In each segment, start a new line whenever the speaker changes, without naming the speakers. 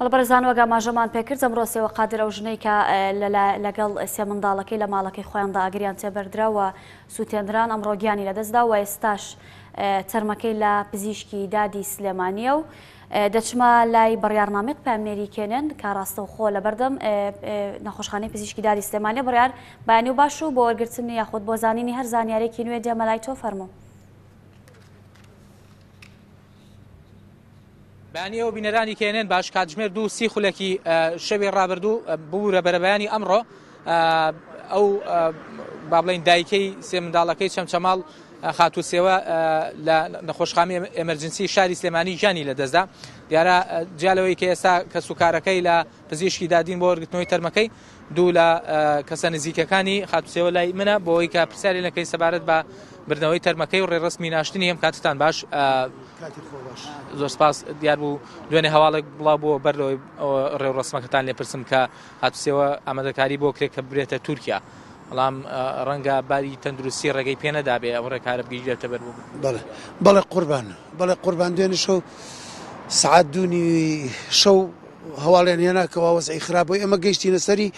بەڵ بەرزانەوەگا ماژەمان پێکرد ئەمڕۆ سێوە قادر ئەو ژنەی کە لەگەڵ سێ منداڵەکەی لە ماڵەکەی خۆیاندا ئاگریان تێبەردراوە سووتێنران ئەمڕۆ گیانی لەدەستدا و ئێستاش تەرمەکەی لە پزیشکی دادی سلێمانیە و دەچما لای بڕیارنامێت پامێریکێنن کاڕاستە و خۆ لە بەردەم نەخۆشخانەی پزیشکی دادی سلێمانە بڕیار بانی و باش و بۆ وەرگرتنی یاخود بۆ زانینی هەر زانیارێکی نوێ دێمەلای تۆ فەرمو.
بەانی ئەو بینەرانی کێنێن باش کاتژمێر دوو سی خولەکی شەوی ڕابردوو بورە بەرەبیانی ئەمڕۆ ئەو با بڵین دایکەی سێ منداڵەکەی چەمچەماڵ خاتوسێوە لە نەخۆشخامی ئەمەرجنسی شاری سلێمانی ژانی لە دەستدا دیارە جیالەوەی کە ئێستا کە سوکارەکەی لە پزیشکی دادین بۆ وەرگتنەوەی تەرمەکەی دوو لە کەسە نزیکەکانی خاتوسێوە لای منە بۆەوەی کە پرسیاری لەکەی سەبارەت بە بردنەوەی تەرمەکەی و ڕێڕستمی ناشتنی ئەم کاتتان باش زۆر سپاس دیار بوو دوێنێ هەواڵێک بڵاو بۆ بەرەوەی ڕێوڕستمەکەتان لێپرسم کە هاتوسێەوە ئامادەکاری بۆ کرێک کە برێتە تورکیا. بەڵام ڕەنگە باری تەندروستی ڕێگەی پێەدا بێ ئەو ڕێکارە بگیرێتە بەر
بڵێ بەڵێ قوربان بەڵێ قوربان دوێنێ شەو سعات دوونی شەو هەواڵیان هێناکەەوە وەزعی خراپەوەی ئەمە گەیشتی لەسەری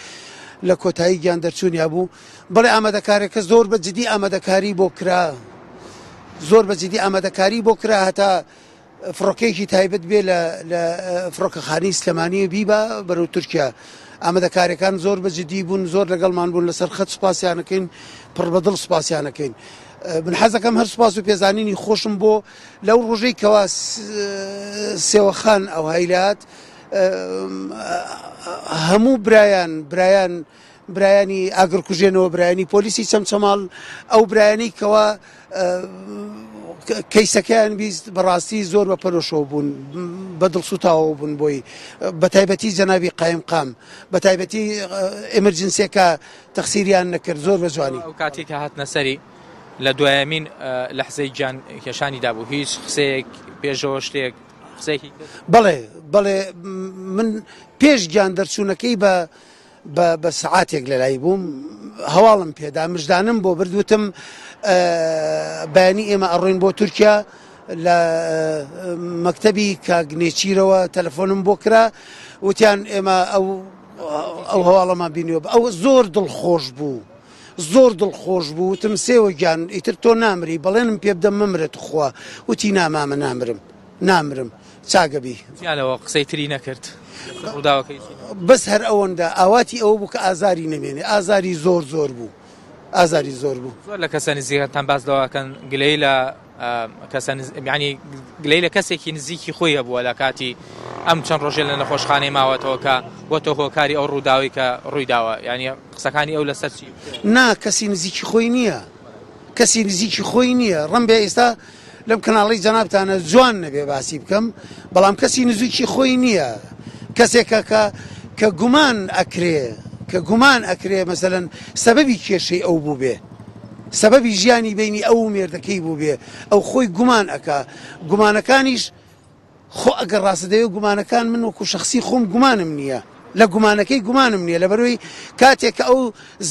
لە کۆتایی گیان دەرچوونیا بوو بڵێ ئامادەکارێکە زۆر بە جدی ئامادەکاری بۆ کرا زۆر بە جدی ئامادەکاری بۆ کرا هەتا فڕۆکێکی تایبەت بێ لە فڕۆکەخانی سلمانیە بیبە بەرەو تورکیا ئامادەکارەکان زۆر بەجددی بوون زۆر لەگەڵمان بوون لەسەر خەت سوپاسیانەکەین پڕ بەدڵ سوپاسیانەکەین. من حەزەکەم هەر سوپاس و پێزانینی خۆشم بۆ لەو ڕۆژەی کەوا سێوەخان ئەو هەیلات هەموو برایان برایان برایانی ئاگرکوژێنەوە برایانی پۆلیسی چەمچەماڵ ئەو برایانی کەوا کەیسەکەیان بیست بەڕاستی زۆر بە پەرۆشەوە بوون بە دڵسوتاوە بوون بۆی بە تایبەتی جەناوی قایم قام بە تایبەتی ئەمرجنسیەکە تەخسیریان نەکرد زۆر بە جوانی
کاتێککە هاتنە سەری لە دوایەمین لە حزەی گیان کێشانی دابوو هیچ قسەیەک پێشەوە شتێک قسێکی بڵێ
بڵێ من پێش گیان دەرچوونەکەی بە بە سعاتێک لە لای بووم هەواڵم پێدا مژدانم بۆ بردوتم بانی ئێمە ئەڕوین بۆ تورکیا لە مەکتەبی کاگنێچیرەوە تەلەفۆنم بۆ کرا وتیان ئێمە ئەو ئەو هەواڵەمان بینیوە ئەو زۆر دڵخۆش بوو. زۆر دڵخۆش بوو وتم سێوە گیان ئیتر تۆ نامری بەڵێنم پێ بدەم ممرێت خوا وتی نامامە نامرم نامرم چاگەبی
یاەوە قسەی تری نەکرد.
بەس هەر ئەوەندا ئاواتی ئەوە بوو کە ئازاری نەمێنێ ئازاری زۆر زۆر بوو ئازاری زۆر بوو
لە کەسانی زیهتان باز لەوەکەن گلەی لە کەسانی گلەی لە کەسێکی نزیکی خۆی هەبووە لە کاتی ئەم چەند ڕۆژێ لە نەخۆشخانەی ماوەتەوە کە بۆ تۆ هۆکاری ئەو ڕووداوی کە ڕوویداوە ینی قسەکانی ئەو لە سەرچی
نا کەسی نزیکی خۆی نییە کەسی نزیکی خۆی نییە ڕەمبێ ئێستا لەم کناڵی جەنابتانە جوان نەبێ باسی بکەم بەڵام کەسی نزیکی خۆی نییە کەسێکەکە کە گومان ئەکرێ کە گومان ئەکرێ مەمثلەن سەبەبی کێشەی ئەو بوو بێ سەبەبی ژیانی بینی ئەو مێردەکەی بوو بێ ئەو خۆی گومان ئەکا گومانەکانیش خۆ ئەگەر ڕاستدەوێ گومانەکان من وەکو شخصی خۆم گومانم نییە لە گومانەکەی گومانم نییە لە بەروی کاتێک کە ئەو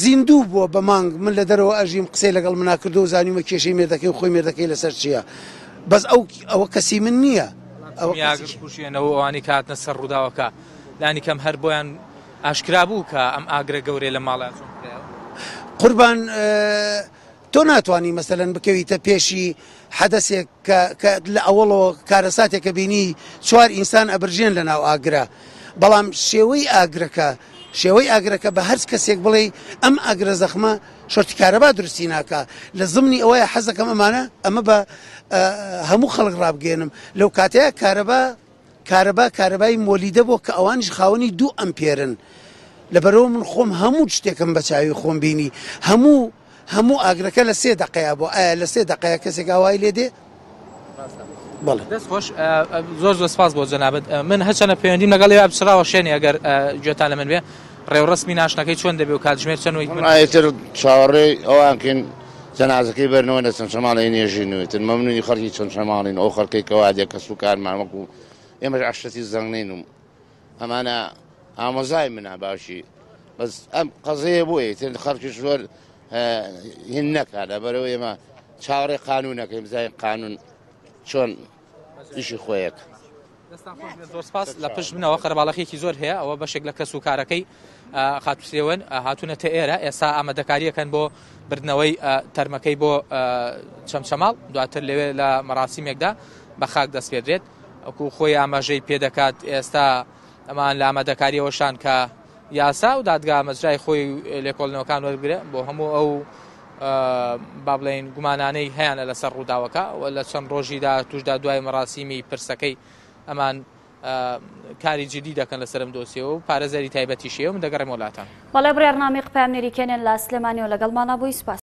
زیندوو بووە بە مانگ من لە دەرەوە ئەژیم قسەی لەگەڵ مناکردو و زانیمە کێشەی مێردەکەی و خۆی مێردەکەی لەسەر چییە بەس ئەو ئەوە کەسی من نییە ئەوگر
کوشێنەوە ئەوانی کاتنە سەر ڕووداوەکە لانی کەم هەر بۆیان ئاشکرا بوو کە ئەم ئاگرە گەورەی لە ماڵات
قوربان تۆ ناتانی مەسەەن بکەویتە پێشی حەدەسێک لە ئەوڵەوە کارەساتێکە بینی چوار ئینسان ئەبرژێن لە ناو ئاگرە بەڵام شێوەی ئاگرەکە شێوەی ئاگرەکە بە هەرچ کەسێک بڵێ ئەم ئاگرە زەخمە شتی کارەبا درستی ناکە لە زمنی ئەوەیە حەزەکەم ئەمانە ئەمە بە هەموو خەڵک ڕابگەێنم لەو کاتەیە کارەبا کارەبا کارەبای مۆلیدە بۆ کە ئەوانش خاوەنی دوو ئەمپێرن لەبەرەوە من خۆم هەموو شتێکم بە چاوی خۆم بینی هەموو هەموو ئاگرەکە لە سێ دقەیە بۆ ئایا لە سێ دقەیە کەسێک ئاوای لێ دێ؟
دەستخۆش زۆر زۆر سپاس بۆ جەنابەت من هەچەنە پەیوەندیم لەگەڵ یا بچراوە شوێنی ئەگەر گوێتان لە من بێ ڕێوڕستمی ناشنەکەی چۆن دەبێ و کاتژمێر چەندتر
چاوەڕێ ئەوانکن جەنازەکەی بەرنەوە لە چەند شەماڵی نێژینوێتن مەمنونی خەرکی چەند شەماڵین ئەو خەرکەی کەوادێ کە سوکارمانوەکو ئێمەش عشتی زەنگنین و ئەمانە ئامۆزای منە باشی بەس ئەم قەزەیە بۆیە تێن خەرکی زۆر هین نەکاتە بەرەوە ئێمە چاوەڕێ قانونەکەی بزای قانون چۆن ئیشی خۆیەک.
زۆر سپاس لە پشت منەوە قەرباڵەخێکی زۆر هەیە ئەوە بەشێک لە کەس و کارەکەی خاتوسێون هاتوونەتە ئێرە ئێستا ئامادەکاریەکەن بۆ بردنەوەی تەرمەکەی بۆ چەمچەماڵ دواتر لەوێ لە مەراسیمێکدا بە خاک دەستپێدرێت ئەکو خۆی ئاماژەی پێدەکات ئێستا ئەمان لە ئامادەکاریەوەشان کە یاسا و دادگا مەزرای خۆی لێکۆڵنەوەکان وەرگرە بۆ هەموو ئەو با بڵێن گومانانەی هەیەە لەسەر ڕووداوەکە لە چەند ڕۆژیدا توشدا دوای مەڕاسیمی پرسەکەی ئەمان کاری جدی دەکەن لەسرم دۆسیەوە و پارێزەری تایبەتیشیە و دەگەڕێ وڵاتان.
بەڵێ بڕێرنامی قپامێریکێنن لە سلمانی و لەگەڵمانە بووی سپاس.